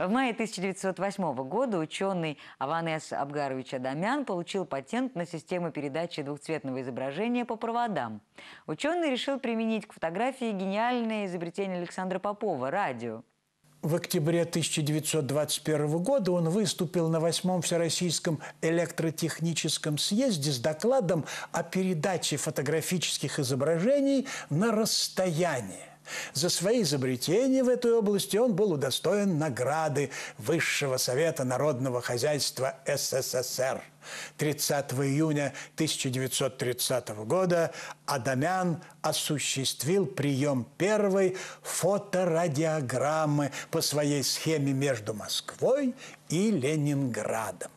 В мае 1908 года ученый Аванес Абгарович Адамян получил патент на систему передачи двухцветного изображения по проводам. Ученый решил применить к фотографии гениальное изобретение Александра Попова – радио. В октябре 1921 года он выступил на восьмом Всероссийском электротехническом съезде с докладом о передаче фотографических изображений на расстояние. За свои изобретения в этой области он был удостоен награды Высшего Совета Народного Хозяйства СССР. 30 июня 1930 года Адамян осуществил прием первой фоторадиограммы по своей схеме между Москвой и Ленинградом.